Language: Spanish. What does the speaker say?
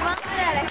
van para la